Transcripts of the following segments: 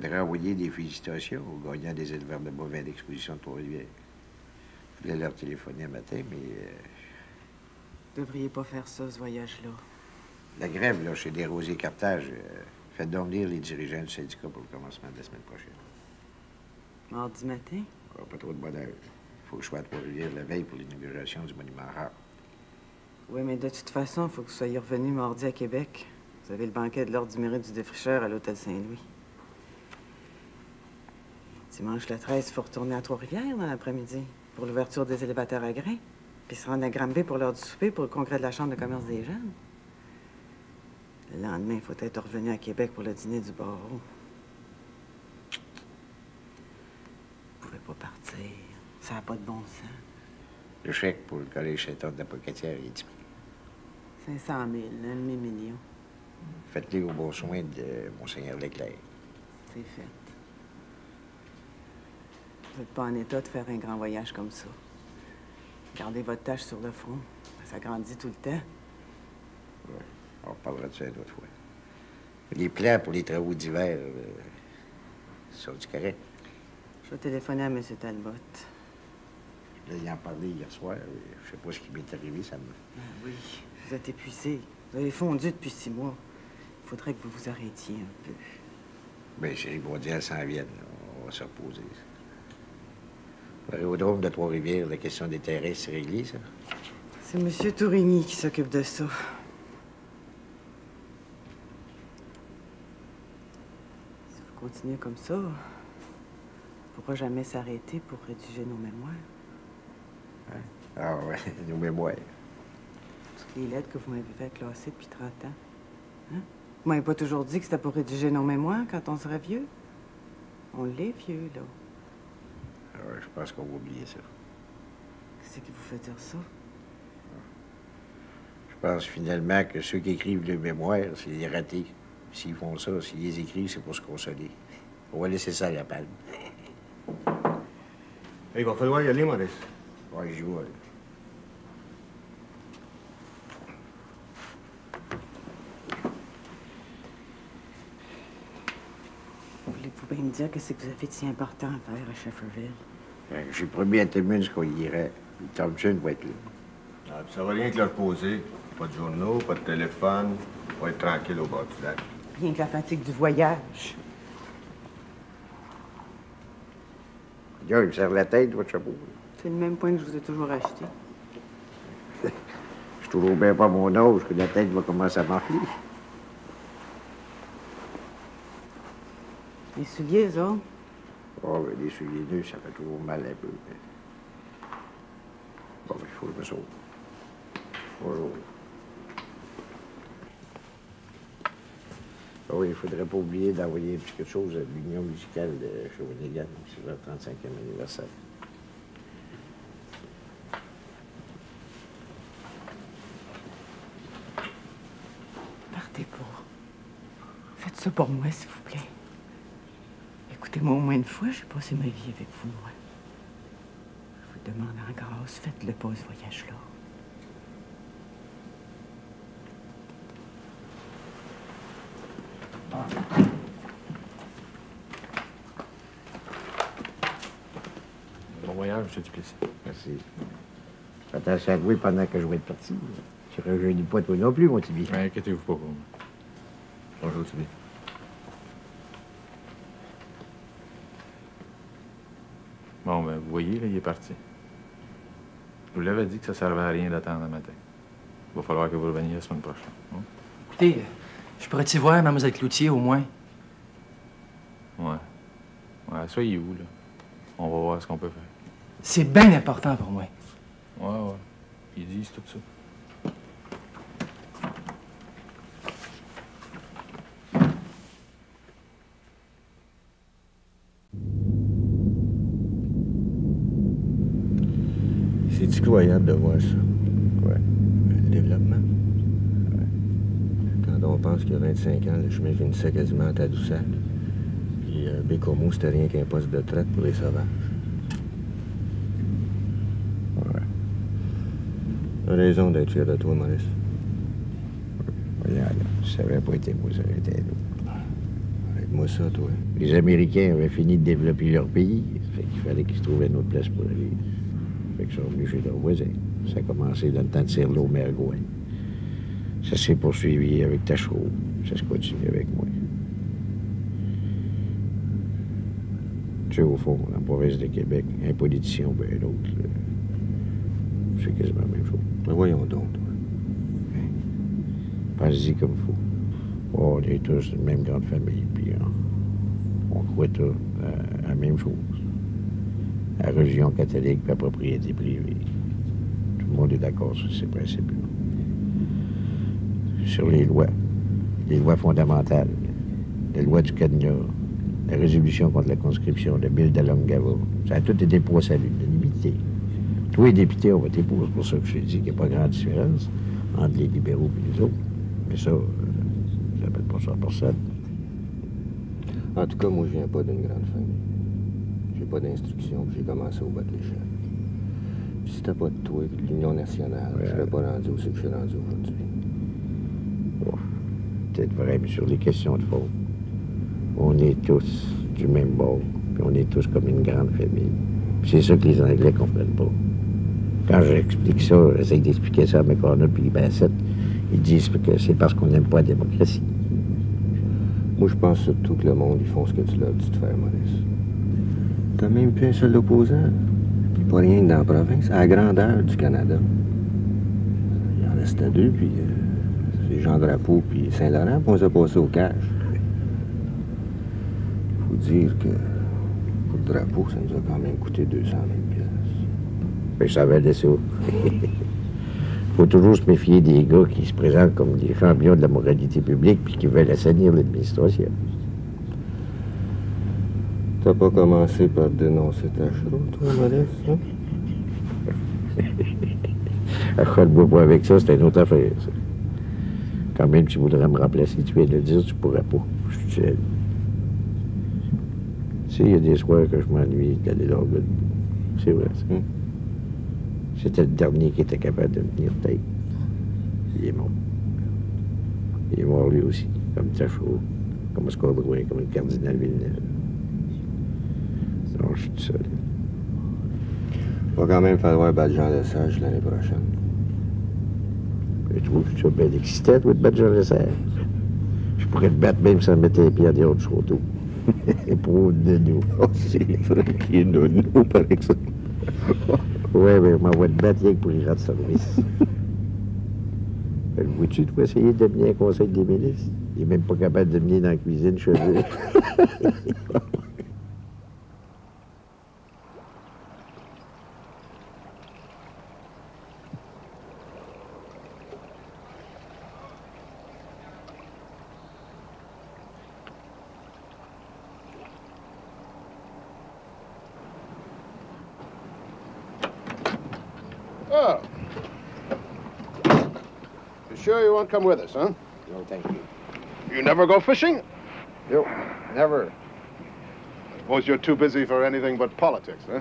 faudrait envoyer des félicitations aux gagnants des éleveurs de bovins d'exposition de Trois-Rivières. Je voulais leur téléphoner un matin, mais euh, Vous devriez pas faire ça, ce voyage-là. la grève, là, chez Desrosiers Cartage, euh, fait dormir les dirigeants du syndicat pour le commencement de la semaine prochaine. Mardi matin? Pas trop de bonheur. Il faut que je sois à Trois-Rivières la veille pour l'inauguration du monument rare. Oui, mais de toute façon, il faut que vous soyez revenu mardi à Québec. Vous avez le banquet de l'Ordre du mérite du défricheur à l'Hôtel Saint-Louis. Dimanche le 13, il faut retourner à Trois-Rivières dans l'après-midi pour l'ouverture des élévateurs à grains. Puis se rendre à Granby pour l'heure du souper pour le congrès de la Chambre de commerce des jeunes. Le lendemain, il faut être revenu à Québec pour le dîner du barreau. Vous pouvez pas partir. Ça n'a pas de bon sens. Le chèque pour le collège Saint-Anne de la Pocatière est disponible. 500 000, un demi-million. Faites-les au bon soin de Monseigneur Leclerc. C'est fait. Vous n'êtes pas en état de faire un grand voyage comme ça. Gardez votre tâche sur le front. Ça grandit tout le temps. Ouais. On reparlera de ça une autre fois. Les plans pour les travaux d'hiver euh, sont du correct. Je vais téléphoner à M. Talbot. Là, il en parlait hier soir. euh, Je sais pas ce qui m'est arrivé, ça me... Ah oui. Vous êtes épuisé. Vous avez fondu depuis six mois. Il faudrait que vous vous arrêtiez un peu. Bien, chérie, bon Dieu, elles s'en viennent. On va se reposer. L'aérodrome de Trois-Rivières, la question des terrains, c'est réglé, ça? C'est M. Tourigny qui s'occupe de ça. Si vous continuez comme ça, on ne pourra jamais s'arrêter pour rédiger nos mémoires. Ah ouais, nos mémoires. Toutes les lettres que vous m'avez fait classer depuis 30 ans. Hein? Vous m'avez pas toujours dit que c'était pour rédiger nos mémoires quand on serait vieux? On l'est vieux, là. Ah ouais, je pense qu'on va oublier ça. Qu'est-ce qui vous fait dire ça? Je pense finalement que ceux qui écrivent les mémoires, c'est des ratés. S'ils font ça, s'ils les écrivent, c'est pour se consoler. On va laisser ça à la palme. Il va falloir y aller, Maurice. Ouais, j'y vais. là. Voulez-vous bien me dire que c'est que vous avez de si important à faire à Shefferville? Euh, J'ai promis à Timmins qu'on y irait. Thompson va être là. Ah, ça va rien que leur poser. Pas de journaux, pas de téléphone. On va être tranquille au bord du lac. Rien que la fatigue du voyage. Il me serre la tête, votre chapeau. C'est le même point que je vous ai toujours acheté. Je suis toujours bien pas mon âge que la tête va commencer à m'enfler. Les souliers, ça? Oh, ben, les souliers nus, ça fait toujours mal un peu. mais- Bon, ben, il faut que je me sauve. Bonjour. Ah oui, il faudrait pas oublier d'envoyer un petit quelque chose à l'Union musicale de Shawinigan. C'est leur 35e anniversaire. Partez pas. Faites ça pour moi, s'il vous plaît. Écoutez-moi au moins une fois, j'ai passé ma vie avec vous, moi. Je vous demande en grâce, faites-le pas, ce voyage-là. Bon voyage, M. Duplessis. Merci. Fais attention à pendant que je vais être parti. Tu rejeunis pas toi non plus, mon Tibi. Mais inquiétez-vous pas pour moi. Bonjour, Tibi. Bon, ben, vous voyez, là, il est parti. Je vous l'avais dit que ça servait à rien d'attendre un matin. Il va falloir que vous reveniez la semaine prochaine. hein? Écoutez, je pourrais-y voir Mlle Cloutier au moins? Ouais. Ouais, soyez où, là? On va voir ce qu'on peut faire. C'est bien important pour moi. Ouais, ouais. Ils disent tout ça. C'est incroyable de voir ça. Ouais. Le développement. Quand on pense qu'il y a 25 ans, le chemin finissait quasiment à Tadoussac. Puis euh, Bécomo, c'était rien qu'un poste de traite pour les sauvages. Ouais. T'as raison d'être fier de toi, Maurice. Regarde, là, si ça n'avait pas été moi, ça aurait été nous. Ouais, Moi, ça, toi. Les Américains avaient fini de développer leur pays. Fait qu'il fallait qu'ils se trouvent une autre place pour aller. Fait qu'ils sont venus chez leurs voisins. Ça a commencé dans le temps de Cirlo Mergouin. Ça s'est poursuivi avec Tachereau. Ça se continue avec moi. Tu sais, au fond, dans la province de Québec, un politicien ou bien l'autre, c'est quasiment la même chose. Mais voyons donc, toi. Pense-y comme faut. Oh, on est tous d'une même grande famille, puis hein, on croit tous à, à la même chose. La religion catholique et la propriété privée. Tout le monde est d'accord sur ces principes-là. Sur les lois, les lois fondamentales, les lois du Cadenas, la résolution contre la conscription, le bill d'Alongava, ça a tout été poissé à l'unanimité. Tous les députés ont voté pour. C'est pour ça que je dis qu'il n'y a pas grande différence entre les libéraux et les autres. Mais ça, je n'appelle pas ça personne. En tout cas, moi, je viens pas d'une grande famille. J'ai pas d'instruction, puis j'ai commencé au bas de l'échelle. Si c'était pas de toi, de l'Union nationale, je serais pas rendu où c'est que je suis rendu aujourd'hui. Vrai, mais sur les questions de fond, on est tous du même bord, puis on est tous comme une grande famille. C'est ça que les Anglais comprennent pas. Quand j'explique ça, j'essaie d'expliquer ça à McConnell puis Bassett, ils disent que c'est parce qu'on n'aime pas la démocratie. Moi, je pense surtout que le monde, ils font ce que tu leur dis de faire, Maurice. T'as même plus un seul opposant. Puis pas rien que dans la province, à la grandeur du Canada. Il en restait deux, puis euh, c'est Jean Drapeau puis Saint-Laurent, puis on s'est passé au cash. Faut dire que pour le drapeau, ça nous a quand même coûté 200 000 piastres. Fait que je savais de ça. faut toujours se méfier des gars qui se présentent comme des champions de la moralité publique puis qui veulent assainir l'administration. T'as pas commencé par dénoncer Tachereau, toi, Maurice, hein? Accorde-moi pas avec ça, c'est une autre affaire, ça. Quand même, tu voudrais me remplacer, tu viens de le dire, tu pourrais pas. Je suis seul. Tu sais, il y a des soirs que je m'ennuie d'aller dormir. C'est vrai, ça. Hum. C'était le dernier qui était capable de me tenir tête. Il est mort. Il est mort lui aussi, comme Tachereau, comme Escordrouin, comme le cardinal Villeneuve. Non, je suis tout seul. Va quand même falloir battre Jean Lesage l'année prochaine. Je trouve que tu es bien excité, toi, de battre Jean Lesage. Je pourrais te battre même sans mettre les pieds à du château. Et pour de nous. Oh, c'est vrai qu'il est nono, par exemple. Ouais, mais on va te battre rien que pour y rendre service. Que Vois-tu, toi, essayer de devenir un conseil des ministres? Il est même pas capable de venir dans la cuisine chez eux. Oh. You sure you won't come with us, huh? no, thank you. You never go fishing? No, never. I suppose you're too busy for anything but politics, huh?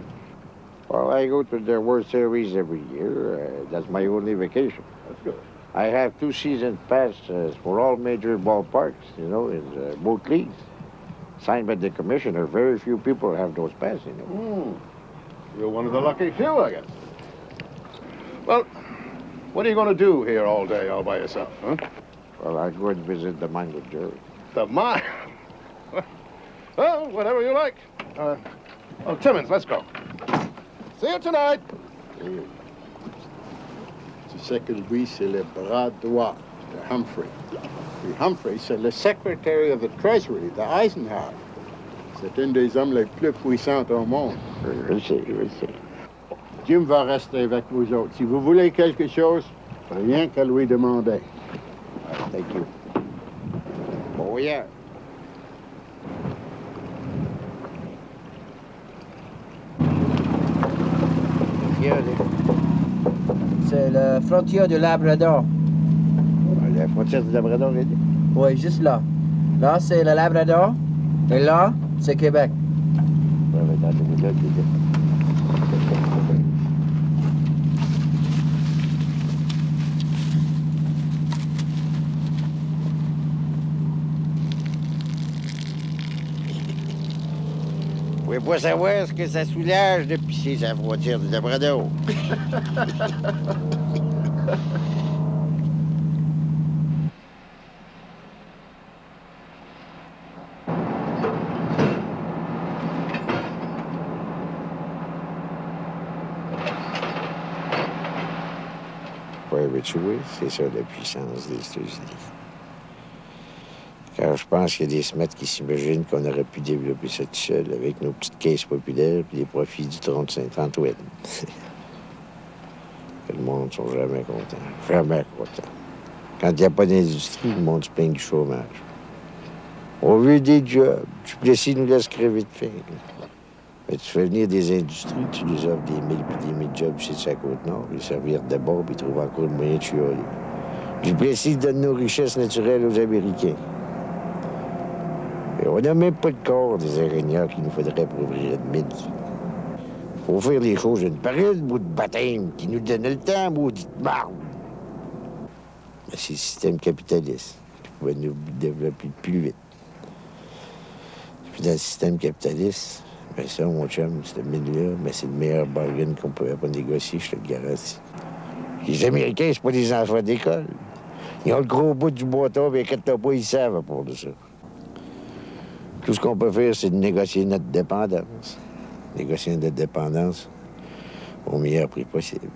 Well, I go to the World Series every year. Uh, that's my only vacation. That's good. I have two season passes for all major ballparks, you know, in uh, both leagues. Signed by the commissioner. Very few people have those passes, you know. Hmm. You're one of the lucky few, I guess. Well, what are you going to do here all day all by yourself, huh? Well, I go and visit the mine with Jerry. The mine. well, whatever you like. Uh, oh, Timmons, let's go. See you tonight. Tu sais que lui, c'est le bras droit de Humphrey. Puis Humphrey, c'est le Secretary of the Treasury de Eisenhower. C'est un des hommes les plus puissants au monde. Je le sais, je le sais. Jim va rester avec vous autres. Si vous voulez quelque chose, rien qu'à lui demander. Thank you. C'est la frontière du Labrador. La frontière du Labrador, est- Oui, juste là. Là, c'est le Labrador. Et là, c'est Québec. Ouais, ouais, dans le milieu, tu dis. Pas savoir ce que ça soulage de pisser sa frontière de Labrador. Ouais, mais c'est ça la puissance des États-Unis. Quand je pense qu'il y a des smettes qui s'imaginent qu'on aurait pu développer ça tout avec nos petites caisses populaires et les profits du tronc de Saint-Antoine. le monde ne sont jamais contents. Jamais contents. Quand il n'y a pas d'industrie, le monde se plaint du chômage. On veut des jobs. Tu Plessis nous laisse crever de faim. Mais tu fais venir des industries, tu nous offres des mille puis des mille jobs chez la Côte-Nord, les servir de bord, puis trouver encore le moyen de chialer. Du Plessis donne nos richesses naturelles aux Américains. On n'a même pas de corps des ingénieurs qu'il nous faudrait pour ouvrir une mine. Faut faire les choses d'une pareille bout de baptême qui nous donne le temps, maudite marde. Mais c'est le système capitaliste qui pouvait nous développer plus vite. Puis dans le système capitaliste, ben ça, mon chum, cette mine-là, ben c'est le meilleur bargain qu'on pouvait pas négocier, je te le garantis. Les Américains, c'est pas des enfants d'école. Ils ont le gros bout du bâton, mais inquiète pas, ils savent part de ça. Tout ce qu'on peut faire, c'est de négocier notre dépendance. Négocier notre dépendance au meilleur prix possible.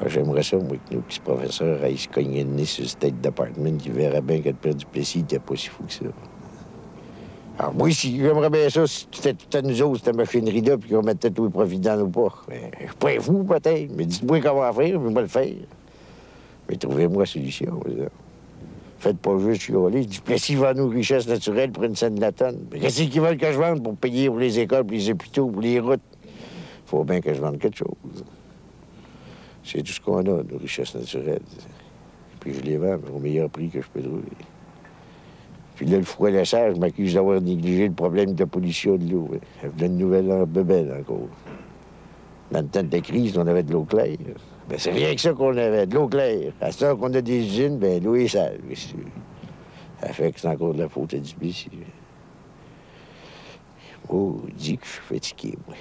Ah, J'aimerais ça, moi, que nos petits professeurs aillent se cogner le nez sur le State Department qui verrait bien que le père du Plessis n'était pas si fou que ça. Alors moi, si j'aimerais bien ça, si c'était tout à nous autres, cette machinerie-là, puis qu'on mettait tous les profits dans nos. Mais Je suis pas fou, peut-être, mais dites-moi comment faire, puis moi le faire. Mais trouvez-moi solution. Faites pas juste chialer. Du Plessis vend nos richesses naturelles pour une scène de la tonne. Qu'est-ce qu'ils veulent que je vende pour payer pour les écoles, pour les hôpitaux, pour les routes? Faut bien que je vende quelque chose. C'est tout ce qu'on a, nos richesses naturelles. Puis je les vends au meilleur prix que je peux trouver. Puis là, le froid laissage m'accuse d'avoir négligé le problème de pollution de l'eau. donne une nouvelle bebelle encore. Dans le temps de la crise, on avait de l'eau claire. Ben, c'est rien que ça qu'on avait, de l'eau claire. À ce qu'on a des usines, ben l'eau est sale. Ça fait que c'est encore de la faute à du Plessis. Oh, dit que je suis fatigué, moi.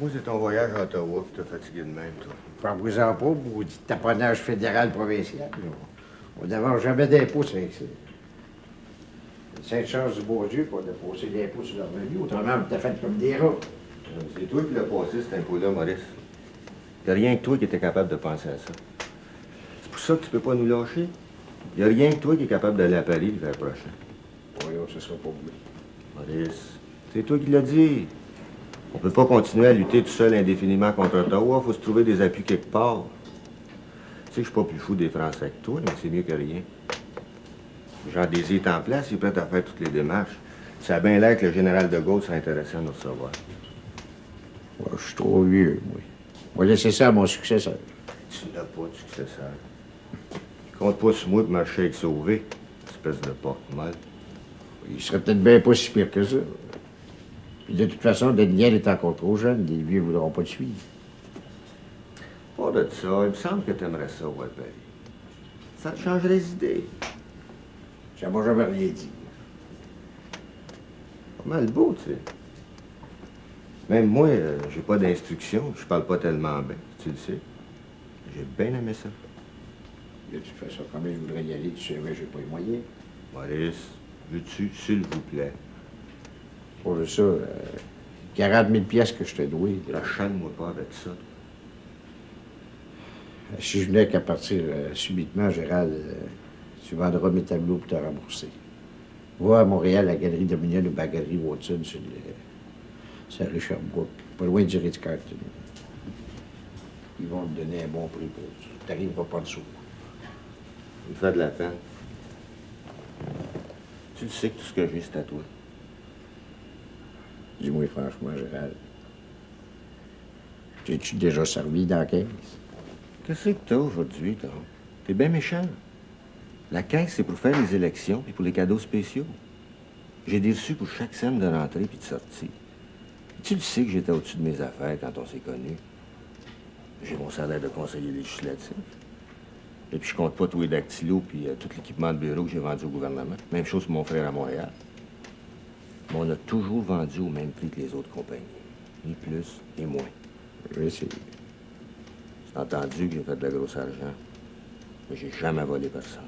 Moi, c'est ton voyage à Ottawa qui t'a fatigué de même, toi. Parle-vous-en pas, vous dites taponnage fédéral provincial. là. On n'avance jamais d'impôts sur ça. Sainte-Charles du Beaudieu qu'on a posé l'impôt sur le revenu, autrement, on t'a fait comme des rats. C'est toi qui l'as passé, cet impôt-là, Maurice. Il a rien que toi qui était capable de penser à ça. C'est pour ça que tu peux pas nous lâcher. Il a rien que toi qui est capable d'aller à Paris l'hiver prochain. Voyons, ce sera pas vous. Maurice, c'est toi qui l'as dit. On peut pas continuer à lutter tout seul indéfiniment contre Ottawa. Faut se trouver des appuis quelque part. Tu sais que je suis pas plus fou des Français que toi, mais c'est mieux que rien. Jean Désir est en place, il est prêt à faire toutes les démarches. Ça a bien l'air que le général de Gaulle serait intéressé à nous recevoir. Ouais, je suis trop vieux, moi. On va laisser ça à mon successeur. Tu n'as pas de successeur. Compte pas sur moi pour marcher avec Sauvé, espèce de porte-molle. Il serait peut-être bien pas si pire que ça. De toute façon, Daniel est encore trop jeune. Les vieux ne voudront pas le suivre. Pas de ça, il me semble que t'aimerais ça, Waterbury. Ça te changerait les idées. Ça m'a jamais rien dit. Pas mal beau, tu sais. Même moi, euh, j'ai pas d'instruction, je parle pas tellement bien, tu le sais. J'ai bien aimé ça. De toute façon, quand même, je voudrais y aller, tu savais, j'ai pas les moyens. Maurice, veux-tu, s'il vous plaît, Pour ça, euh, 40 000 pièces que je te dois. lâche-moi pas avec ça. Si je venais qu'à partir euh, subitement, Gérald, euh, tu vendras mes tableaux pour te rembourser. Va à Montréal, à la galerie Dominion ou à la galerie Watson sur le, la rue Sherbrooke, pas loin du Ritz-Carlton. Ils vont te donner un bon prix pour ça. Tu n'arriveras pas en dessous. Il me fait de la peine. Tu le sais que tout ce que j'ai, c'est à toi. Dis-moi franchement, Gérald. T'es-tu déjà servi dans la caisse? Qu'est-ce que t'as aujourd'hui, toi? T'es bien méchant. La caisse, c'est pour faire les élections et pour les cadeaux spéciaux. J'ai des reçus pour chaque scène de rentrée puis de sortie. Tu le sais que j'étais au-dessus de mes affaires quand on s'est connus. J'ai mon salaire de conseiller législatif. Et puis je compte pas tous les dactylos puis euh, tout l'équipement de bureau que j'ai vendu au gouvernement. Même chose pour mon frère à Montréal. Mais on a toujours vendu au même prix que les autres compagnies. Ni plus, ni moins. Oui, c'est... C'est entendu que j'ai fait de la grosse argent. Mais j'ai jamais volé personne.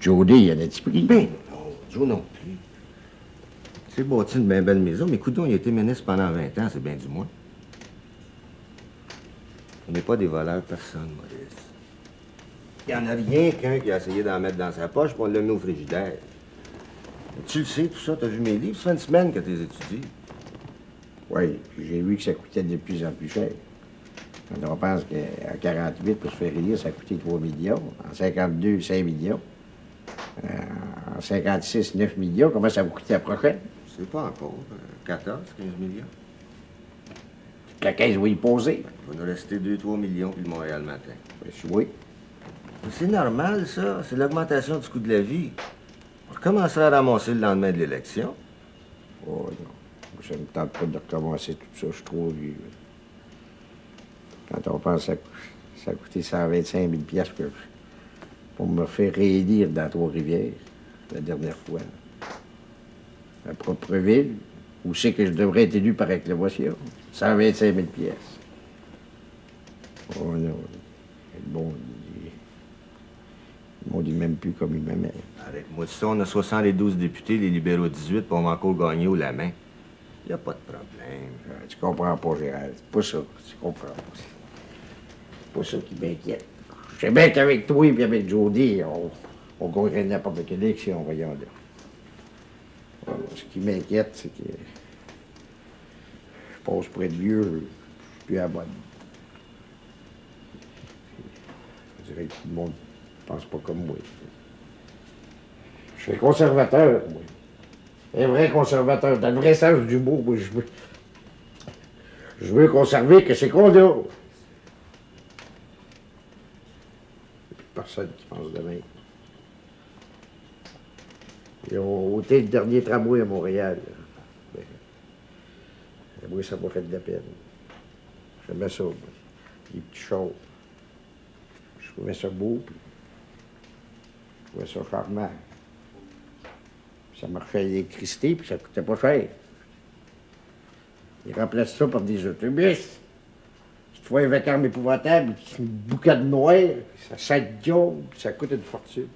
Jody, il y en a-tu pris? Ben non, Joe non plus. C'est bâti une bien belle maison, mais coudon, il a été ministre pendant 20 ans, c'est bien du moins. On n'est pas des voleurs, personne, Maurice. Il n'y en a rien qu'un qui a essayé d'en mettre dans sa poche, on l'a mis au frigidaire. Tu le sais, tout ça, t'as vu mes livres, ça fait une semaine que tu les étudies. Oui, puis j'ai vu que ça coûtait de plus en plus cher. Quand on pense qu'en 48, pour se faire élire, ça coûtait 3 millions. En 52, 5 millions. Euh, en 56, 9 millions. Comment ça va coûter la prochaine? C'est pas encore. euh, 14, 15 millions. La caisse va y poser. Il va nous rester 2-3 millions, puis le Montréal matin. Ben, oui. C'est normal, ça. C'est l'augmentation du coût de la vie. On recommencera à ramasser le lendemain de l'élection? Oh non. Ça me tente pas de recommencer tout ça, je suis trop vieux. Quand on pense que ça, a coûté 125 000 piastres pour me faire réélire dans Trois-Rivières, la dernière fois. Ma propre ville, où c'est que je devrais être élu par acclamation. 125 000 piastres. Oh non. Bon, m'ont dit même plus comme il m'aimait. Arrête-moi ça. On a 72 députés, les libéraux 18, puis on va encore gagner au la main. Il n'y a pas de problème. Ah, Tu comprends pas, Gérald. C'est pas ça. Tu comprends pas. C'est pas ça qui m'inquiète. Je sais bien qu'avec toi et avec Jody, on, on gagnerait n'importe quelle élection, voyons là. Euh, Ce qui m'inquiète, c'est que je passe près de vieux, je suis plus à bonne. Je dirais que tout le monde pense pas comme moi. Je suis conservateur, moi. Un vrai conservateur, dans le vrai sens du mot, moi, je veux. Je veux conserver que c'est qu'on a. Personne qui pense de même. Ils ont ôté le dernier tramway à Montréal. Mais, moi, ça m'a fait de la peine. J'aimais ça, moi. Les petits chars. Je trouvais ça beau, puis trouvais ça charmant. Ça marchait à l'électricité, puis ça coûtait pas cher. Ils remplacent ça par des autobus. Tu vois un vacarme épouvantable, une boucade noire, ça sent jaune, ça coûte une fortune.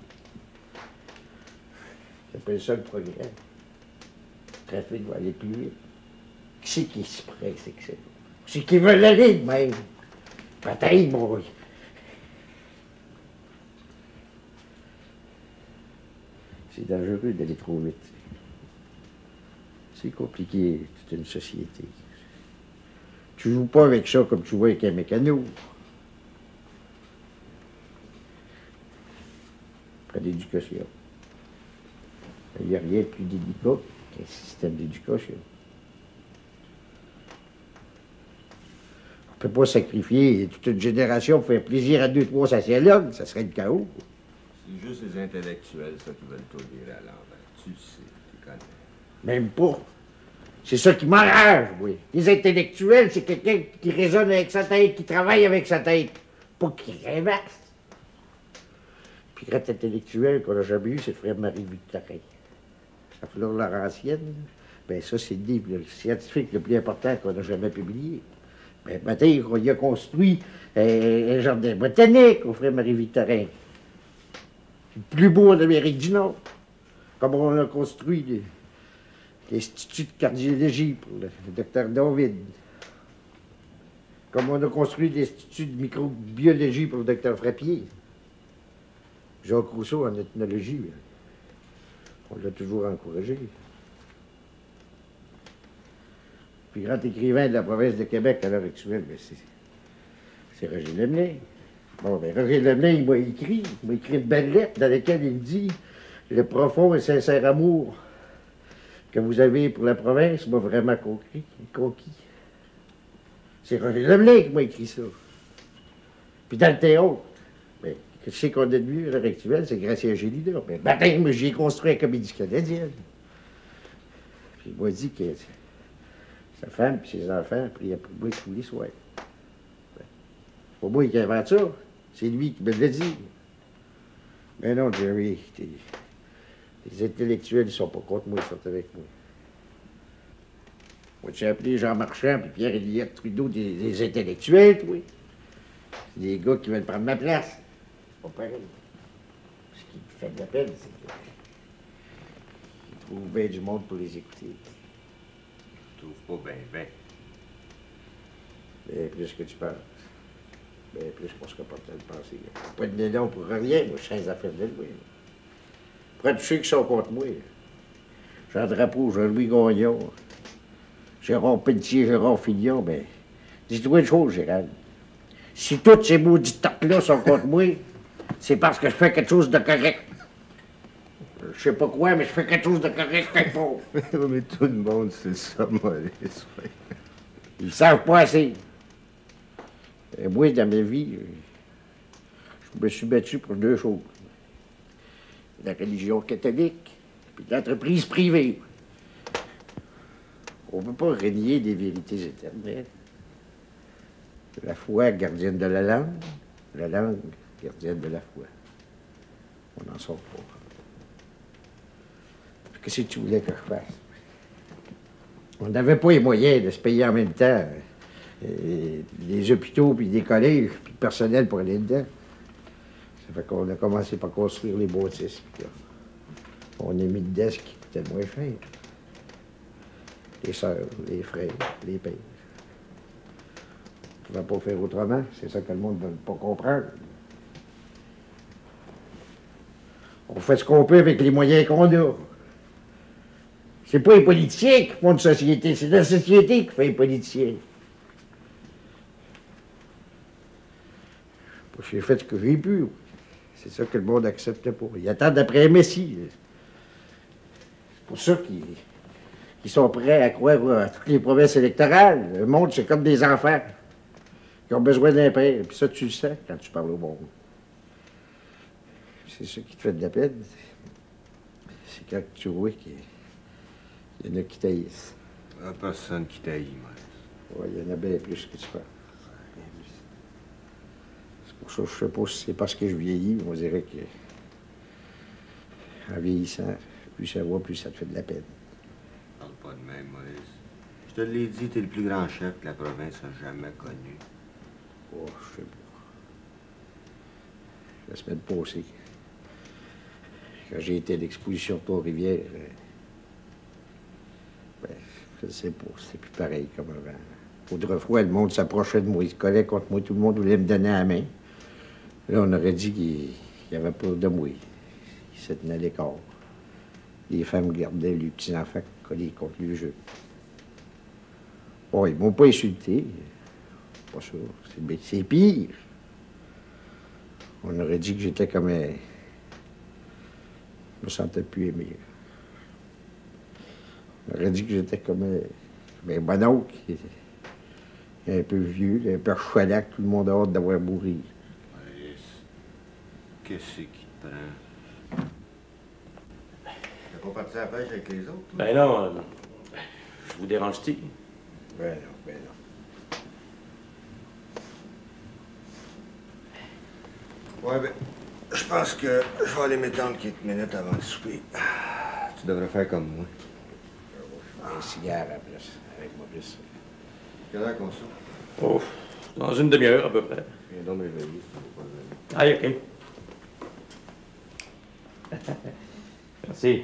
Pas ça le progrès. Le trafic va aller plus vite. Qui c'est qui se presse ça? C'est qui veulent aller de même? Peut-être, moi. C'est dangereux d'aller trop vite. C'est compliqué, c'est une société. Tu joues pas avec ça comme tu joues avec un mécano. Pas d'éducation. Il n'y a rien de plus délicat qu'un système d'éducation. On ne peut pas sacrifier toute une génération pour faire plaisir à deux, trois sociologues, ça serait le chaos. C'est juste les intellectuels, ça, qui veulent tout virer à l'envers. Tu sais, tu connais. Même pas. C'est ça qui m'enrage, oui. Les intellectuels, c'est quelqu'un qui raisonne avec sa tête, qui travaille avec sa tête, pas qui rêvasse. Puis grand intellectuel qu'on n'a jamais eu, c'est frère Marie-Victorin. Sa fleur Laurentienne, ben ça, c'est le livre scientifique le plus important qu'on n'a jamais publié. Peut-être qu'on y a construit euh, un jardin botanique au frère Marie-Victorin. Plus beau en Amérique du Nord. Comme on a construit l'Institut de cardiologie pour le, docteur David. Comme on a construit l'Institut de microbiologie pour le docteur Frappier. Jacques Rousseau en ethnologie, là. on l'a toujours encouragé. Puis grand écrivain de la province de Québec à l'heure actuelle, ben, c'est, Roger Lemlin. Bon, ben Roger Lemlin, il m'a écrit, il m'a écrit une belle lettre dans laquelle il dit Le profond et sincère amour que vous avez pour la province m'a vraiment conquis. conquis. C'est Roger Lemlin qui m'a écrit ça. Puis dans le théâtre, ben, que je sais qu'on a de mieux à l'heure actuelle, c'est Gracien Gélina. Ben, baptême, j'ai construit la comédie canadienne. Puis il m'a dit que Sa femme et ses enfants priaient pour moi tous les soirs. Ben, C'est pas moi qui invente ça. C'est lui qui me l'a dit. Mais non, Jerry, les intellectuels ne sont pas contre moi, ils sont avec moi. Moi, tu as appelé Jean Marchand et Pierre-Éliott Trudeau des, des intellectuels, toi. C'est des gars qui veulent prendre ma place. C'est pas pareil. Ce qui me fait de la peine, c'est que. Ils trouvent bien du monde pour les écouter. Je trouve pas bien, bien. Bien plus que tu penses. Bien plus qu'on serait pas de penser. Pas de long pour rien, moi, je suis affaires de lui. Près de ceux qui sont contre moi? Jean Drapeau, Jean-Louis Gagnon, Gérard Pelletier, Gérard Fillon, ben, dis-toi une chose, Gérald. Si toutes ces maudits tartes-là sont contre moi, c'est parce que je fais quelque chose de correct. Je sais pas quoi, mais je fais quelque chose de correct quelque mais tout le monde sait ça, Maurice. Ils savent pas assez. Et moi, dans ma vie, euh, je me suis battu pour deux choses. La religion catholique, puis l'entreprise privée. On ne peut pas régner des vérités éternelles. La foi gardienne de la langue, la langue gardienne de la foi. On n'en sort pas. Qu'est-ce que tu voulais que je fasse? On n'avait pas les moyens de se payer en même temps euh, des hôpitaux, puis des collèges, puis le personnel pour aller dedans. Ça fait qu'on a commencé par construire les bâtisses. on a mis dedans ce qui coûtait le moins cher. Les sœurs, les frères, les pères. On ne pouvait pas faire autrement. C'est ça que le monde ne veut pas comprendre. On fait ce qu'on peut avec les moyens qu'on a. C'est pas les politiciens qui font une société, c'est la société qui fait les politiciens. J'ai fait ce que j'ai pu. C'est ça que le monde accepte pas. Ils attendent après un Messie. C'est pour ça qu'ils sont prêts à croire à toutes les promesses électorales. Le monde, c'est comme des enfants qui ont besoin d'un père. Puis ça, tu le sais quand tu parles au monde. C'est ça qui te fait de la peine. C'est quand tu vois qu'il il y en a qui taillissent. Il y a personne qui taillit, Maurice. Oui, il y en a bien plus que tu penses. Ça que je sais pas si c'est parce que je vieillis, on dirait que. En vieillissant, plus ça va, plus ça te fait de la peine. Parle pas de même, Maurice. Je te l'ai dit, t'es le plus grand chef que la province a jamais connu. Oh, je sais pas. La semaine passée, quand j'ai été à l'exposition de Trois-Rivières, euh, ben, je sais pas, c'est plus pareil comme avant. Autrefois, le monde s'approchait de moi, il se collait contre moi, tout le monde voulait me donner la main. Là, on aurait dit qu'il n'y avait pas de moi. Il se tenait l'écart. Les femmes gardaient les petits-enfants collés contre le jeu. Oh, ils m'ont pas insulté. Pas sûr. C'est mais pire. On aurait dit que j'étais comme un. Je me sentais plus aimé. On aurait dit que j'étais comme un, un bonhomme qui est un peu vieux, un peu choualac, tout le monde a hâte d'avoir mouru. Qu'est-ce qui te prend? T'as pas parti à la pêche avec les autres? toi? Ben non, euh, je vous dérange-t-il? Ben non, ben non. Ouais, ben, je pense que je vais aller m'étendre quelques minutes avant le souper. Tu devrais faire comme moi. Un cigare à plus, avec moi plus. Quelle heure qu'on soupe? Oh, dans une demi-heure à peu près. Viens donc m'éveiller, si tu veux pas le donner. Allez, OK. Merci.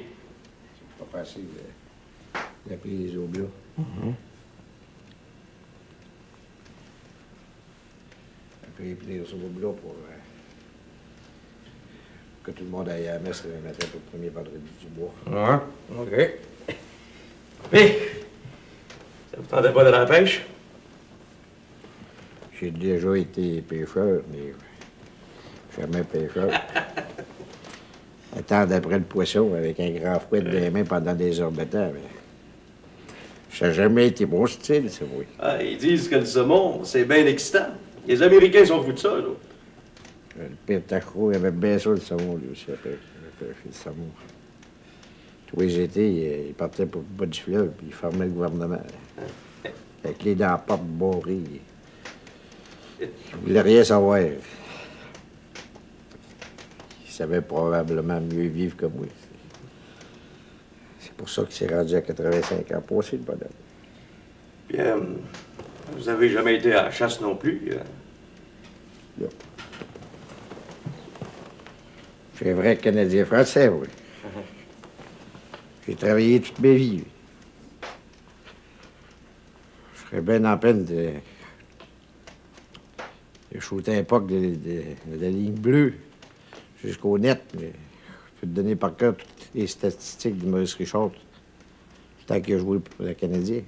Pas facile de- d'appeler les oblats. Appeler les oblats pour euh, que tout le monde aille à la messe le matin pour le premier vendredi du mois. Ouais, OK. Hé! Ça vous tentait pas de la pêche? J'ai déjà été pêcheur, mais jamais pêcheur. Attendre après le poisson avec un grand fouet dans les mains pendant des heures de temps, mais ça n'a jamais été mon style, ça, oui. Ah, ils disent que le saumon, c'est bien excitant. Les Américains sont fous de ça, là. Le père Tachereau il avait bien ça, le saumon, lui aussi, après. Il avait fait le saumon. Tous les étés, il- partait pour le bas du fleuve, puis il fermait le gouvernement. avec les dents pas bourrées. Il voulait rien savoir. Il savait probablement mieux vivre que moi. C'est pour ça qu'il s'est rendu à 85 ans passé, le bonhomme. Bien, vous avez jamais été à la chasse non plus. hein? Non. Je suis un vrai Canadien français, oui. J'ai travaillé toute ma vie. Je serais bien en peine de. de shooter un de, de- de la ligne bleue jusqu'au net, mais je peux te donner par cœur toutes les statistiques de Maurice Richard tant qu'il a joué pour le Canadien.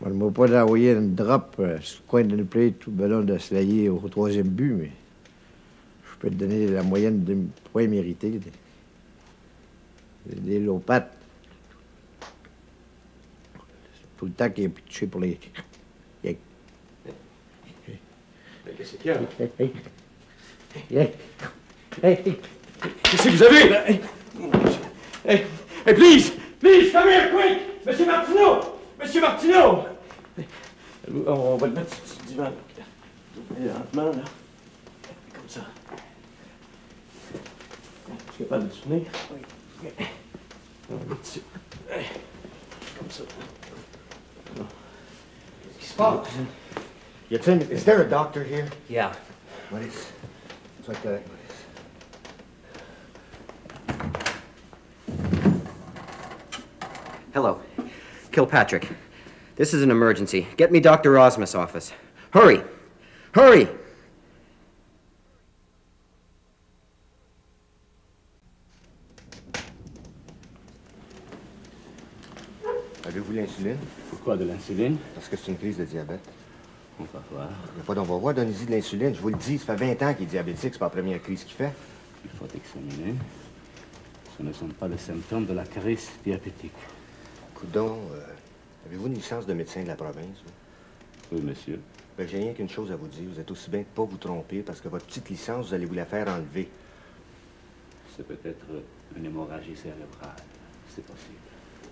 Moi, ne m'a pas envoyé une drop euh, sur le coin d'une plate tout ballon de Slayer au troisième but, mais je peux te donner la moyenne de points mérités. Des, des low pattes. Tout le temps qu'il est pitché pour les. les- Mais qu'est-ce qu'il y a? Hey, hey, hey. Qu'est-ce que vous avez. Hey, hey, hey, please! Please, come here, quick! Monsieur Martineau! Monsieur Martineau! On, on va le mettre sur le divan. là. Et lentement, là. Comme ça. Tu es capable de tenir? Oui. On va le mettre ici. Hey, Comme ça. Qu'est-ce qui se passe? Is there a doctor here? Yeah. Maurice. Sois correct, Maurice. Hello. Kilpatrick. This is an emergency. Get me Dr. Rosmus' office. Hurry! Hurry! Avez-vous l'insuline? Pourquoi de l'insuline? Parce que c'est une crise de diabète. On va voir. Il n'y a pas d'on va voir, donnez-y de l'insuline. Je vous le dis, ça fait 20 ans qu'il est diabétique, c'est pas la première crise qu'il fait. Il faut examiner. Ce ne sont pas les symptômes de la crise diabétique. Coudon, euh, avez-vous une licence de médecin de la province? vous? Oui, monsieur. Ben, j'ai rien qu'une chose à vous dire. Vous êtes aussi bien de pas vous tromper parce que votre petite licence, vous allez vous la faire enlever. C'est peut-être une hémorragie cérébrale. C'est possible.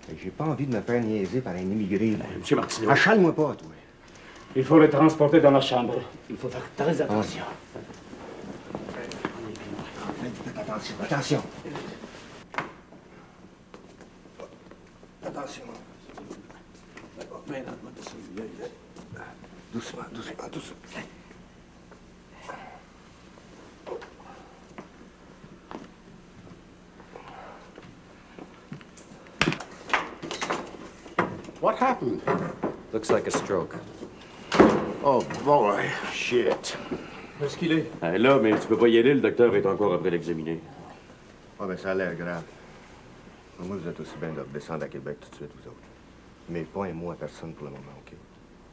Ben, J'ai pas envie de me faire niaiser par un immigré. là. Monsieur Martineau. Achale-moi pas, toi. Il faut le transporter dans la chambre. Il faut faire très attention. Attention, attention. Attention. Doucement, doucement, doucement. What happened? Looks like a stroke. Oh, boy. Shit. Où est-ce qu'il est? Ah, là, mais tu peux pas y aller, le docteur est encore après l'examiner. Ah, ben, ça a l'air grave. Moi, vous êtes aussi bien de redescendre à Québec tout de suite, vous autres. Mais pas un mot à personne pour le moment, OK?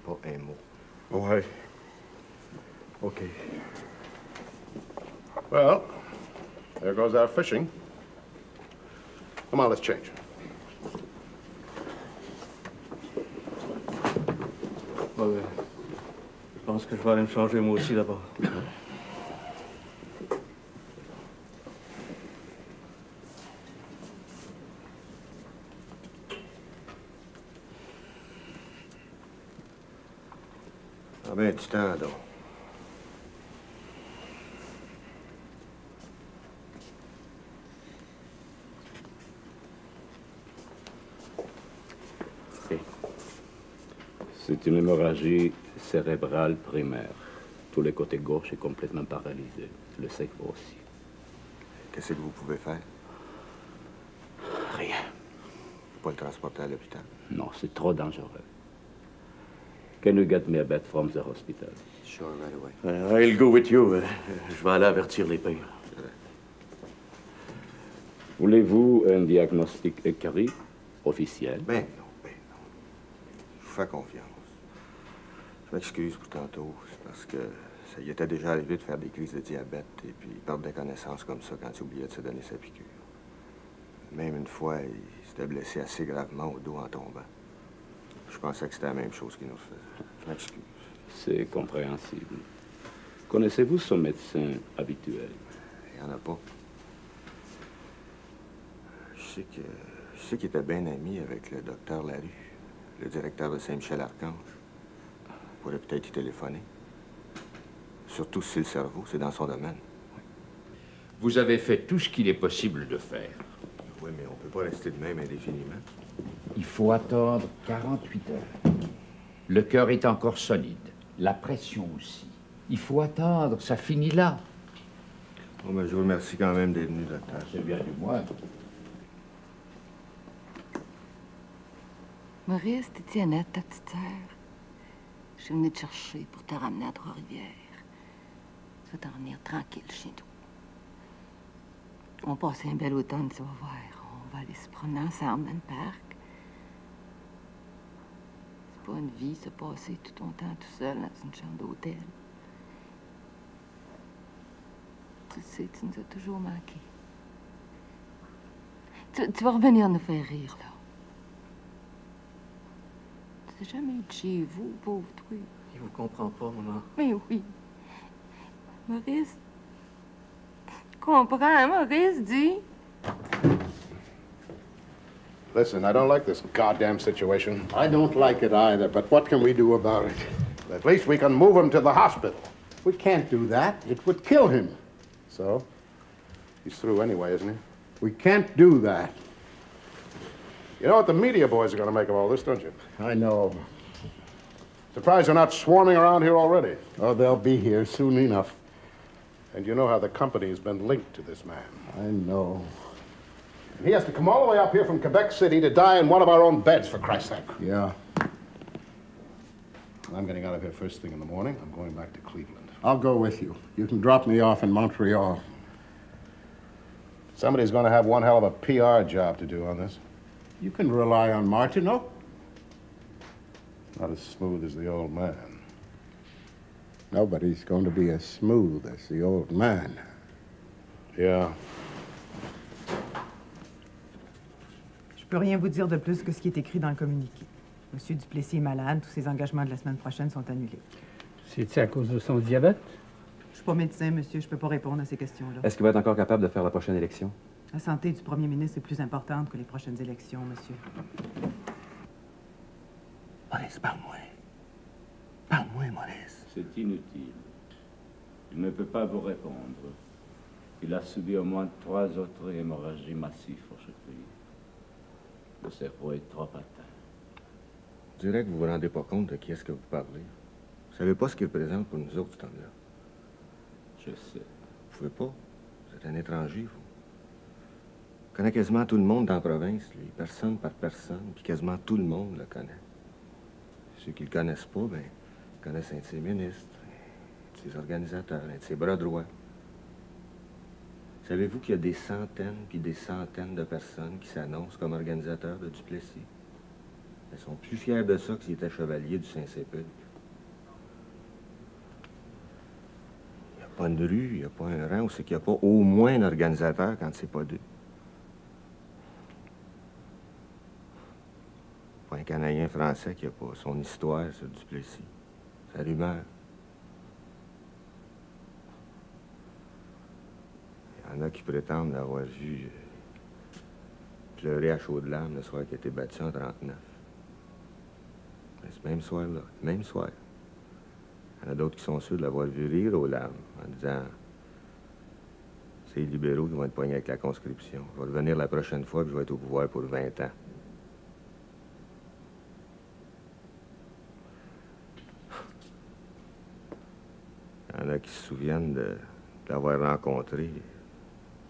Pas un mot. Ouais. OK. Well, there goes our fishing. Come on, let's change. Ouais, je pense que je vais aller me changer moi aussi d'abord. Ah ben, du temps, donc. C'est une hémorragie cérébrale primaire. Tous les côtés gauche est complètement paralysé. Le cerveau aussi. Qu'est-ce que vous pouvez faire? Rien. Pas le transporter à l'hôpital. Non, c'est trop dangereux. Can you get me a bed from the hospital? Sure, right away. Euh, I'll go with you. Euh, Je vais aller avertir les pères. Voulez-vous un diagnostic écrit, officiel? Ben non, ben non. Je vous fais confiance. Je m'excuse pour tantôt. C'est parce que ça y était déjà arrivé de faire des crises de diabète et puis perdre des connaissances comme ça quand il oubliait de se donner sa piqûre. Même une fois, il s'était blessé assez gravement au dos en tombant. Je pensais que c'était la même chose qu'il nous faisait. Je m'excuse. C'est compréhensible. Connaissez-vous son médecin habituel? Il n'y en a pas. Je sais que. Je sais qu'il était bien ami avec le docteur Larue. Le directeur de Saint-Michel-Archange pourrait peut-être y téléphoner. Surtout si le cerveau, c'est dans son domaine. Vous avez fait tout ce qu'il est possible de faire. Oui, mais on peut pas rester de même indéfiniment. Il faut attendre 48 heures. Le cœur est encore solide. La pression aussi. Il faut attendre. Ça finit là. Bon, ben, je vous remercie quand même d'être venu, docteur. C'est bien du moins. Maurice, t'es-tu honnête, ta petite sœur? Je suis venue te chercher pour te ramener à Trois-Rivières. Tu vas t'en venir tranquille chez nous. On passe un bel automne, tu vas voir. On va aller se promener ensemble dans le parc. C'est pas une vie, se passer tout ton temps tout seul dans une chambre d'hôtel. Tu sais, tu nous as toujours manqué. Tu, tu vas revenir nous faire rire, là. Tu jamais de chez vous, pauvre toi. Il vous comprend pas, maman. Mais oui. Maurice. Comprends, Maurice, dis. Listen, I don't like this goddamn situation. I don't like it either, but what can we do about it? At least we can move him to the hospital. We can't do that. It would kill him. So? He's through anyway, isn't he? We can't do that. You know what the media boys are going to make of all this, don't you? I know. Surprised they're not swarming around here already. Oh, they'll be here soon enough. And you know how the company has been linked to this man. I know. And he has to come all the way up here from Quebec City to die in one of our own beds, for Christ's sake. Yeah. I'm getting out of here first thing in the morning. I'm going back to Cleveland. I'll go with you. You can drop me off in Montreal. Somebody's going to have one hell of a PR job to do on this. You can rely on Martineau. Not as smooth as the old man. Nobody's going to be as smooth as the old man. Yeah. Je peux rien vous dire de plus que ce qui est écrit dans le communiqué. Monsieur Duplessis est malade, tous ses engagements de la semaine prochaine sont annulés. C'est-tu à cause de son diabète? Je suis pas médecin, monsieur, je peux pas répondre à ces questions-là. Est-ce qu'il va être encore capable de faire la prochaine élection? La santé du premier ministre est plus importante que les prochaines élections, monsieur. Maurice, parle-moi. Parle-moi, Maurice. C'est inutile. Il ne peut pas vous répondre. Il a subi au moins trois autres hémorragies massives aujourd'hui. Le cerveau est trop atteint. Je dirais que vous vous rendez pas compte de qui est-ce que vous parlez. Vous savez pas ce qu'il représente pour nous autres, cet homme-là. Je sais. Vous pouvez pas. Vous êtes un étranger, vous. Il connaît quasiment tout le monde dans la province, lui. Personne par personne, puis quasiment tout le monde le connaît. Ceux qui le connaissent pas, ben, connaissent un de ses ministres, un de ses organisateurs, un de ses bras droits. Savez-vous qu'il y a des centaines puis des centaines de personnes qui s'annoncent comme organisateurs de Duplessis? Elles sont plus fiers de ça que s'ils étaient chevaliers du Saint-Sépulcre. Il n'y a pas une rue, il n'y a pas un rang où c'est qu'il n'y a pas au moins un organisateur quand c'est pas deux. Pas un Canadien français qui n'a pas son histoire sur Duplessis, sa rumeur. Il y en a qui prétendent l'avoir vu euh, pleurer à chaudes larmes le soir qu'il a été battu en 39. Mais ce même soir-là, même soir, il y en a d'autres qui sont sûrs de l'avoir vu rire aux larmes en disant c'est les libéraux qui vont être poignés avec la conscription. Je vais revenir la prochaine fois puis je vais être au pouvoir pour 20 ans. Il y en a qui se souviennent de, l'avoir rencontré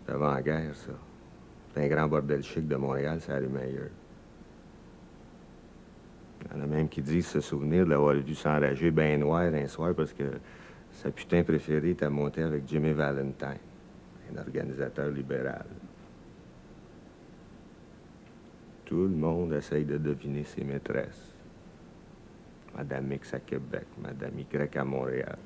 d'avant-guerre, ça. C'est un grand bordel chic de Montréal, la rue Meilleur. Il y en a même qui disent se souvenir de l'avoir vu s'enrager bien noir un soir parce que sa putain préférée était montée avec Jimmy Valentine, un organisateur libéral. Tout le monde essaye de deviner ses maîtresses. Madame X à Québec, Madame Y à Montréal.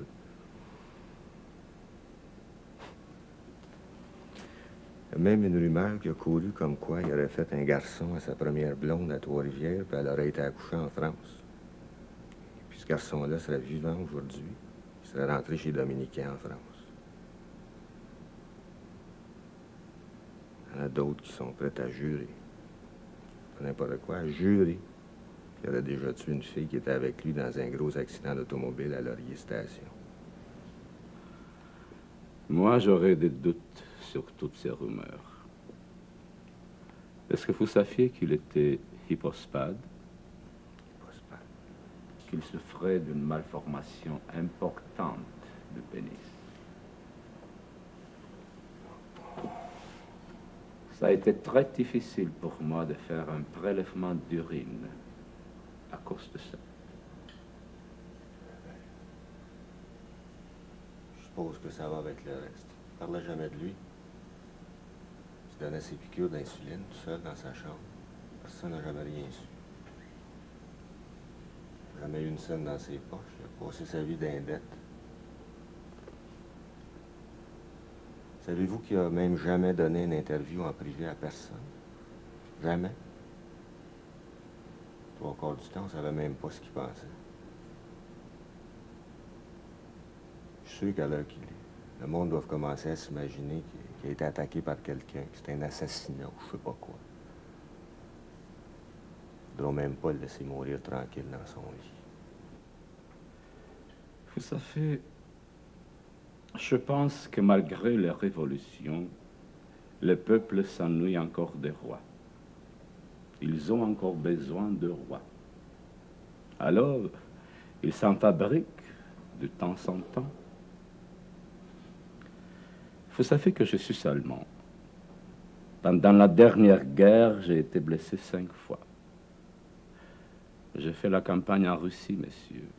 Il y a même une rumeur qui a couru comme quoi il aurait fait un garçon à sa première blonde à Trois-Rivières, puis elle aurait été accouchée en France. Puis ce garçon-là serait vivant aujourd'hui. Il serait rentré chez Dominicain en France. Il y en a d'autres qui sont prêts à jurer. Pas n'importe quoi, à jurer Il aurait déjà tué une fille qui était avec lui dans un gros accident d'automobile à Laurier Station. Moi, j'aurais des doutes sur toutes ces rumeurs. Est-ce que vous saviez qu'il était hypospade? Qu'il souffrait d'une malformation importante du pénis. Ça a été très difficile pour moi de faire un prélèvement d'urine à cause de ça. Je suppose que ça va avec le reste. Parlais jamais de lui. Donnait ses piqûres d'insuline tout seul dans sa chambre. Personne n'a jamais rien su. Jamais eu une scène dans ses poches. Il a passé sa vie d'indette. Savez-vous qu'il a même jamais donné une interview en privé à personne? Jamais. Trois quarts du temps, on ne savait même pas ce qu'il pensait. Je suis sûr qu'à l'heure qu'il est, le monde doit commencer à s'imaginer qu'il qu'il a été attaqué par quelqu'un, que c'est un assassinat ou je sais pas quoi. Ils ne même pas le laisser mourir tranquille dans son lit. Vous savez, je pense que malgré les révolutions, le peuple s'ennuie encore des rois. Ils ont encore besoin de rois. Alors, ils s'en fabriquent de temps en temps. Vous savez que je suis allemand. Pendant la dernière guerre, j'ai été blessé cinq fois. J'ai fait la campagne en Russie, messieurs.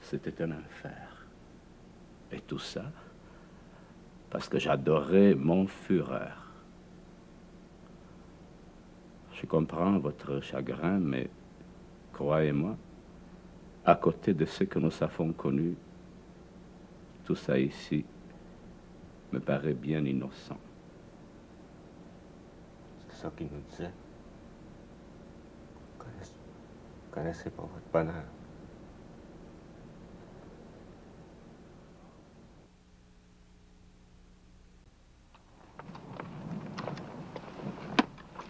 C'était un enfer. Et tout ça parce que j'adorais mon Führer. Je comprends votre chagrin, mais croyez-moi, à côté de ce que nous avons connu, tout ça ici me paraît bien innocent. C'est ça qu'il nous disait. Vous connaissez, vous connaissez pas votre bonheur.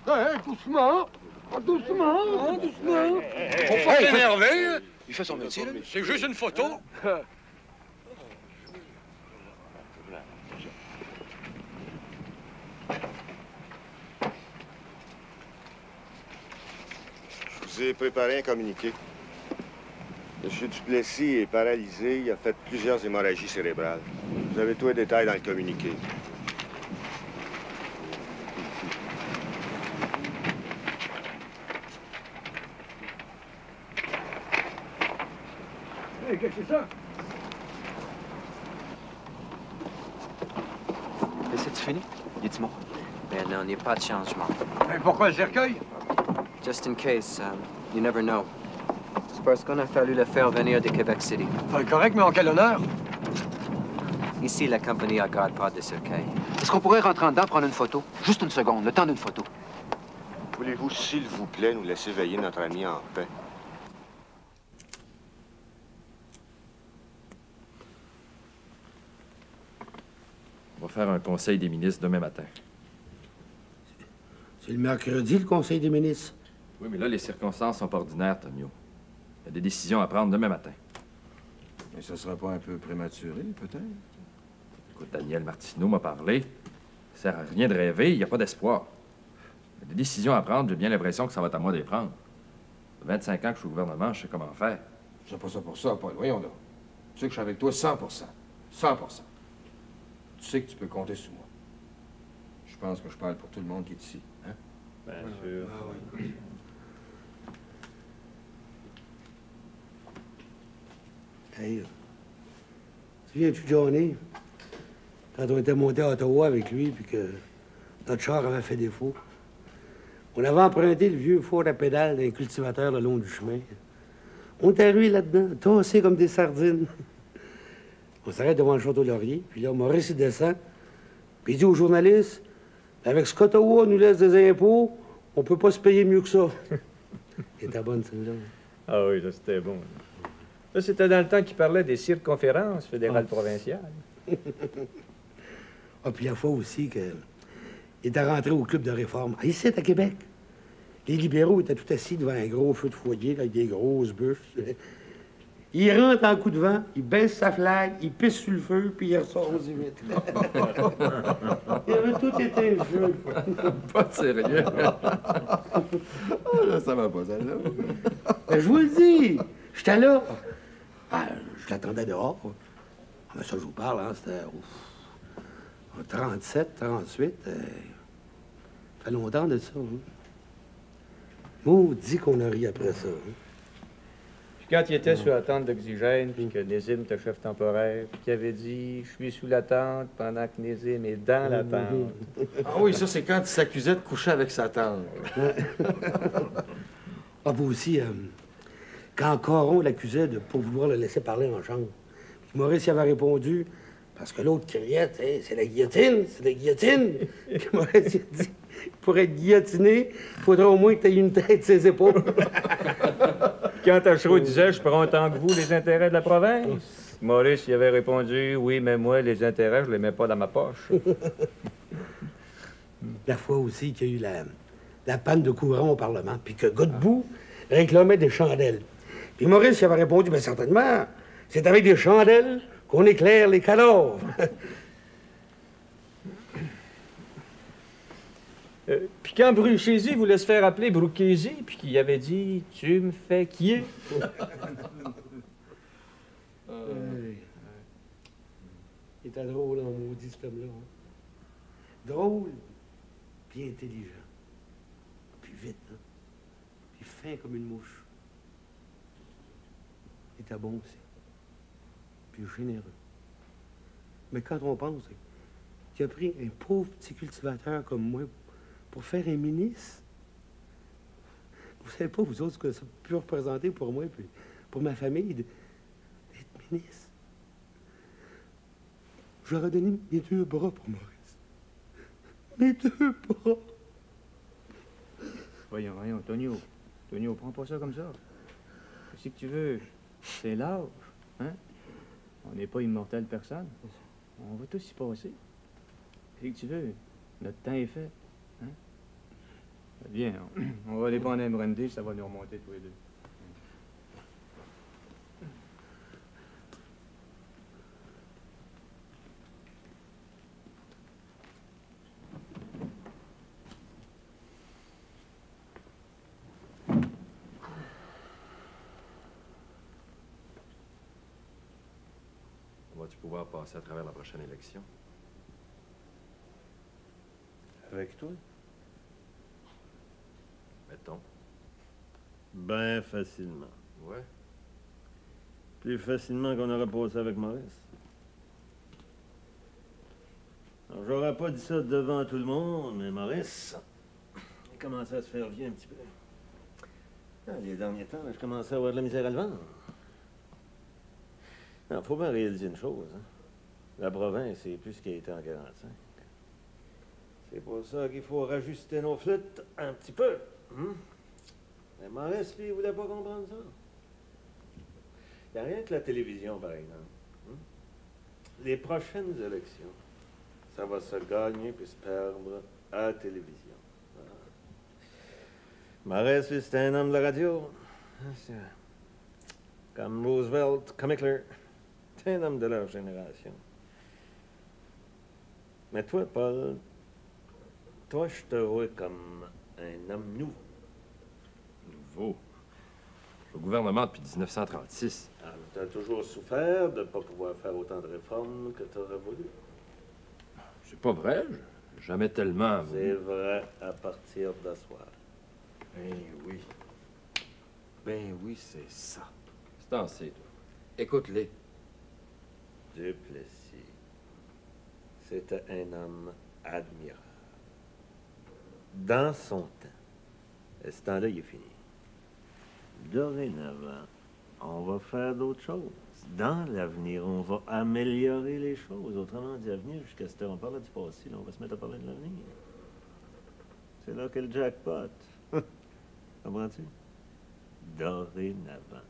Hé, doucement! Doucement! doucement! Faut pas t'énerver. Il fait son métier, là. C'est juste une photo. Je vous ai préparé un communiqué. Monsieur Duplessis est paralysé. Il a fait plusieurs hémorragies cérébrales. Vous avez tous les détails dans le communiqué. Hé, qu'est-ce que c'est ça? Et c'est fini? Dites-moi. Ben non, il n'y a pas de changement. Mais pourquoi le cercueil? Just in case, um, you never know. C'est parce qu'on a fallu le faire venir de Québec City. Enfin, correct, mais en quel honneur? Ici, la compagnie ne garde pas de cercueil. Est-ce qu'on pourrait rentrer en dedans, prendre une photo? Juste une seconde, le temps d'une photo. Voulez-vous, s'il vous plaît, nous laisser veiller notre ami en paix? On va faire un conseil des ministres demain matin. C'est le mercredi, le Conseil des ministres? Oui, mais là, les circonstances sont pas ordinaires, Tonio. Il y a des décisions à prendre demain matin. Mais ça sera pas un peu prématuré, peut-être? Écoute, Daniel Martineau m'a parlé. Ça sert à rien de rêver, il n'y a pas d'espoir. Il y a des décisions à prendre, j'ai bien l'impression que ça va être à moi de les prendre. Ça fait 25 ans que je suis au gouvernement, je sais comment faire. Je pas ça pour ça, Paul. Voyons donc. Tu sais que je suis avec toi 100% 100% Tu sais que tu peux compter sur moi. Je pense que je parle pour tout le monde qui est ici. Hein? Bien sûr. Tu viens-tu, Johnny? Quand on était monté à Ottawa avec lui, puis que notre char avait fait défaut, on avait emprunté le vieux four à pédale d'un cultivateur le long du chemin. On était arrivé là-dedans, tossés comme des sardines. On s'arrête devant le château Laurier, puis là, Maurice, il descend, puis il dit aux journalistes Avec ce qu'Ottawa nous laisse des impôts, on peut pas se payer mieux que ça. Il était bonne, celle-là. Ah oui, c'était bon. C'était dans le temps qu'il parlait des circonférences fédérales Ah. provinciales. Ah, puis la fois aussi que il était rentré au club de réforme, ici, à Québec. Les libéraux étaient tout assis devant un gros feu de foyer là, avec des grosses bûches. Il rentre en coup de vent, il baisse sa flag, il pisse sur le feu, puis il ressort aussi vite. il avait tout été un jeu. Pas de sérieux. Ah, ça va pas, celle-là. Ben, je vous le dis, j'étais là. Ah, je l'attendais dehors. Ah, ben, ça, je vous parle, hein, c'était ouf, en 37, 38. euh, ça fait longtemps de ça. Hein. Maudit qu'on a ri après ça. hein. Puis quand il était sous la tente d'oxygène, puis que Nézim était chef temporaire, puis qu'il avait dit Je suis sous la tente pendant que Nézim est dans la tente. Ah oui, ça, c'est quand il s'accusait de coucher avec sa tante. Ah, vous aussi, euh, quand Caron l'accusait de ne pas vouloir le laisser parler en chambre, puis Maurice y avait répondu, parce que l'autre criait, c'est la guillotine, c'est la guillotine. Puis Maurice il a dit, pour être guillotiné, il faudrait au moins que tu aies une tête ses épaules. Quand Tachereau disait Je prends autant que vous les intérêts de la province, Maurice y avait répondu Oui, mais moi, les intérêts, je les mets pas dans ma poche. la fois aussi qu'il y a eu la, la panne de courant au Parlement, puis que Godbout réclamait des chandelles. Puis Maurice y avait répondu, bien certainement, c'est avec des chandelles qu'on éclaire les cadavres. Euh, puis quand Bruchézy voulait se faire appeler Bruchézy, puis qu'il avait dit Tu me fais qui est Hey. Il était drôle, en maudit, cet homme-là. hein. Drôle, puis intelligent. Puis vite, hein. Puis fin comme une mouche. Était bon aussi. Puis généreux. Mais quand on pense qu'il a pris un pauvre petit cultivateur comme moi pour faire un ministre, vous savez pas, vous autres, ce que ça peut représenter pour moi, puis pour ma famille, d'être ministre. J'aurais donné mes deux bras pour Maurice. Mes deux bras. Voyons, voyons, Tonio. Tonio, prends pas ça comme ça. Qu'est-ce que tu veux? C'est l'âge, hein? On n'est pas immortel personne. On va tous y passer. Qu'est-ce que tu veux Notre temps est fait, hein? Viens, on, on va dépendre d'un brandy, ça va nous remonter tous les deux. Vas-tu pouvoir passer à travers la prochaine élection? Avec toi? Mettons. Ben facilement. Ouais. Plus facilement qu'on aurait passé avec Maurice. Alors, j'aurais pas dit ça devant tout le monde, mais Maurice, il commençait à se faire vieux un petit peu. Ah, les derniers temps, je commençais à avoir de la misère à le vendre. Il faut bien réaliser une chose. hein. La province, c'est plus ce qui a été en 45. C'est pour ça qu'il faut rajuster nos flûtes un petit peu. hein? Mais Maurice, lui, il voulait pas comprendre ça. Il n'y a rien que la télévision, par exemple. hein? Les prochaines élections, ça va se gagner puis se perdre à la télévision. Ah. Lui, c'était un homme de la radio. Comme Roosevelt, comme Hitler. C'est un homme de leur génération. Mais toi, Paul, toi, je te vois comme un homme nouveau. Nouveau? Au gouvernement depuis 1936. Ah, tu as toujours souffert de ne pas pouvoir faire autant de réformes que tu aurais voulu. C'est pas vrai. Jamais tellement. C'est vrai à partir d'asseoir. Ben oui. Ben oui, c'est ça. C'est assez, toi. Écoute-les. Duplessis. C'était un homme admirable. Dans son temps. Et ce temps-là, il est fini. Dorénavant, on va faire d'autres choses. Dans l'avenir, on va améliorer les choses. Autrement dit, l'avenir, jusqu'à ce on parle du passé, là, on va se mettre à parler de l'avenir. C'est là qu'est le jackpot. Comprends-tu? Dorénavant.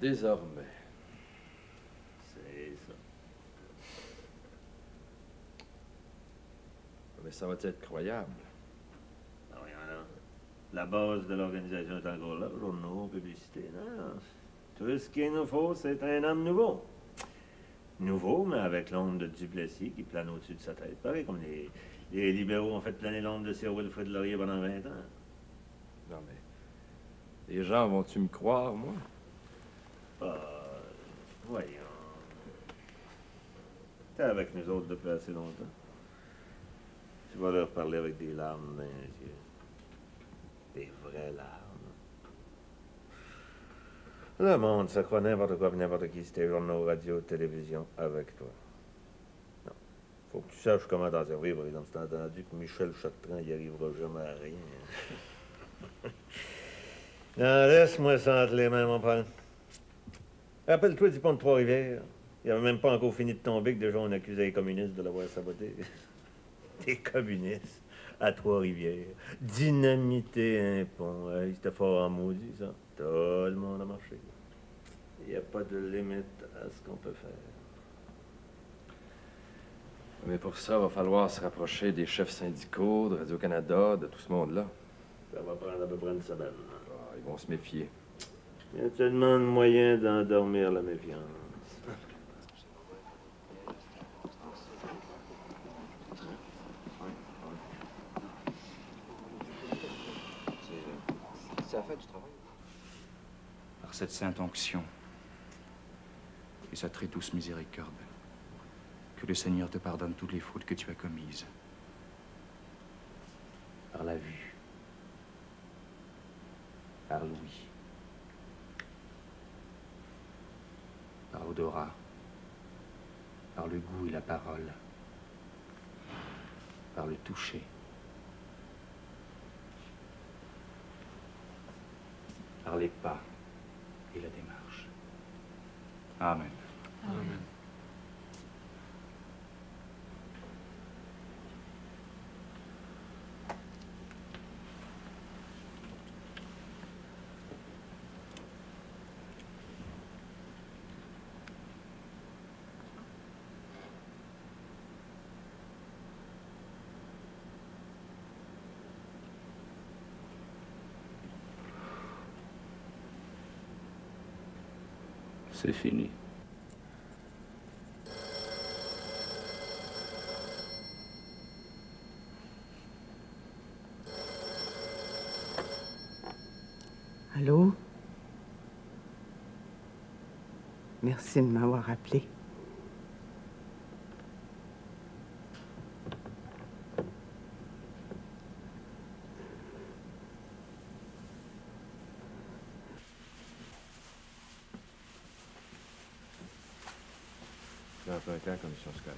Désormais. C'est ça. Mais ça va être croyable? Ah oui, alors. La base de l'organisation est encore là, journaux, publicité. Non, tout ce qu'il nous faut, c'est un homme nouveau. Nouveau, mais avec l'ombre de Duplessis qui plane au-dessus de sa tête. Pareil comme les, les libéraux ont fait planer l'ombre de Sir Wilfrid Laurier pendant 20 ans. Non, mais. Les gens vont-tu me croire, moi? Ah, voyons. T'es avec nous autres depuis assez longtemps. Tu vas leur parler avec des larmes dans les yeux. Des vraies larmes. Le monde, ça croit n'importe quoi, n'importe qui, c'était journaux, radio, télévision, avec toi. Non. Faut que tu saches comment t'en servir, par exemple. C'est entendu que Michel Chartrand, il arrivera jamais à rien. non, laisse-moi ça entre les mains, mon Paul. Rappelle-toi du pont de Trois-Rivières. Il avait même pas encore fini de tomber que déjà on accusait les communistes de l'avoir saboté. Des communistes à Trois-Rivières. Dynamiter un pont. Hey, C'était fort en maudit, ça. Tout le monde a marché. Il n'y a pas de limite à ce qu'on peut faire. Mais pour ça, il va falloir se rapprocher des chefs syndicaux, de Radio-Canada, de tout ce monde-là. Ça va prendre à peu près une semaine. Ah, ils vont se méfier. Il y a tellement de moyens d'endormir la méfiance. Ça fait du travail. Par cette sainte onction et sa très douce miséricorde, que le Seigneur te pardonne toutes les fautes que tu as commises. Par la vue, par l'ouïe, par l'odorat, par le goût et la parole, par le toucher. par les pas la démarche. Amen. Amen. C'est fini. Allô? Merci de m'avoir appelé. J'ai emprunté à la commission scolaire.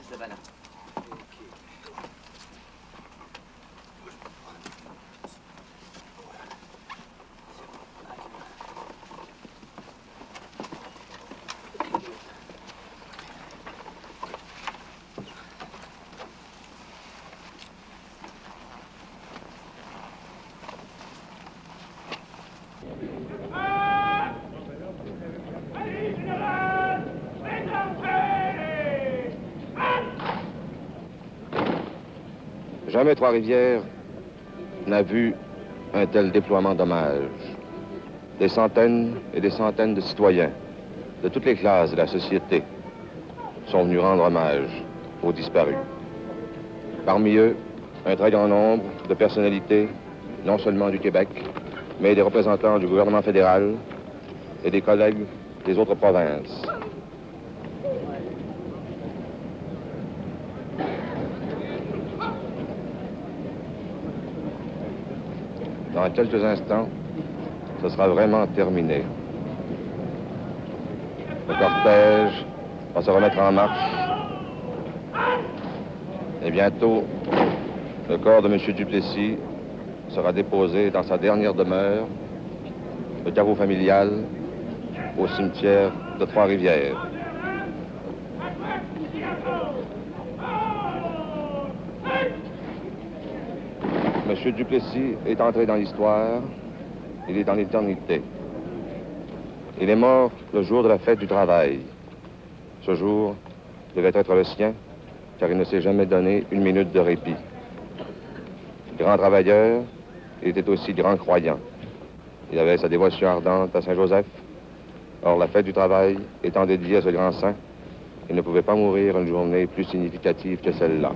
juste devant là. Jamais Trois-Rivières n'a vu un tel déploiement d'hommages. Des centaines et des centaines de citoyens de toutes les classes de la société sont venus rendre hommage aux disparus. Parmi eux, un très grand nombre de personnalités, non seulement du Québec, mais des représentants du gouvernement fédéral et des collègues des autres provinces. Quelques instants, ce sera vraiment terminé. Le cortège va se remettre en marche. Et bientôt, le corps de M. Duplessis sera déposé dans sa dernière demeure, le caveau familial, au cimetière de Trois-Rivières. Monsieur Duplessis est entré dans l'histoire, il est dans l'éternité. Il est mort le jour de la fête du travail. Ce jour devait être le sien, car il ne s'est jamais donné une minute de répit. Grand travailleur, il était aussi grand croyant. Il avait sa dévotion ardente à Saint-Joseph. Or, la fête du travail étant dédiée à ce grand saint, il ne pouvait pas mourir une journée plus significative que celle-là.